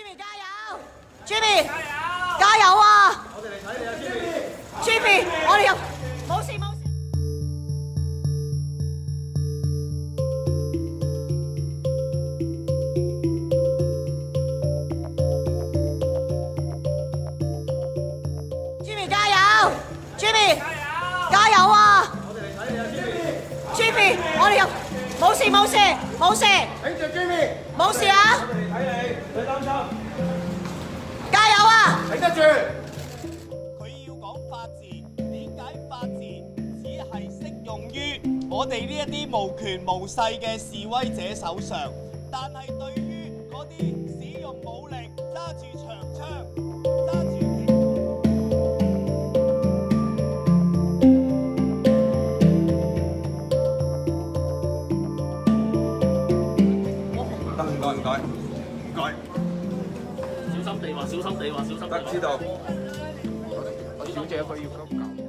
Jimmy 加油！Jimmy 加油！啊！我哋嚟睇你啊，Jimmy！Jimmy，我哋入，冇事冇事。Jimmy 加油！Jimmy 加油！加油啊！我哋嚟睇你啊，Jimmy！Jimmy，我哋入，冇事冇事冇事。頂住 Jimmy，冇事住。佢要講法治，點解法治只係適用於我哋呢一啲無權無勢嘅示威者手上，但係對於嗰啲使用武力、揸住長槍、揸住唔該唔該。唔該，小心地話，小心地話，小心。得知道。小姐佢要急救。